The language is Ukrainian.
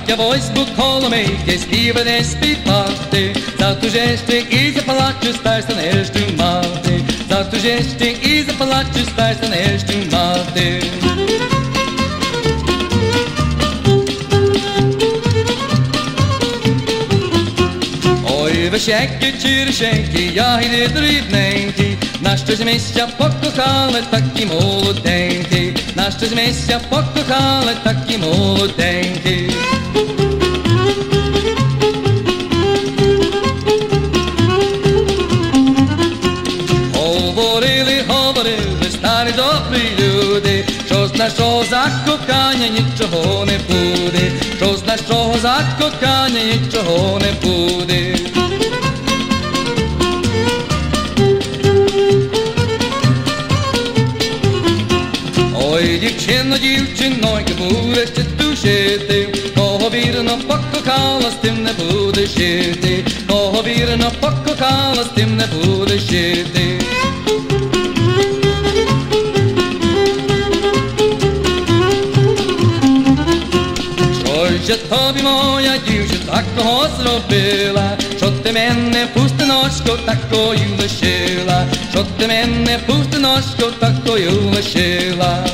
jak ja wojsku koło mej, śpiwa nie śpiewaty, za tu żeście i zapalaczy starsta na jeszcze maty, za tu żeście i zapalaczy starsta na jeszcze maty. Ja idę drybnęki Na szczęście mieścia taki młodeńki Na szczęście mieścia taki młodeńki Говорили, старі добрі люди, що з нашого закохання нічого не буде, що з нашого закохання нічого не буде. Ой, дівчино, дівчиноньки, будеш ти душити, кого вірно покохала, з тим не будеш жити, кого вірно покохала, з тим не будеш жити. Що тобі моя дівчина такого зробила, що ти мене пустиночку такою лишила, що ти мене пустиночку такою лишила.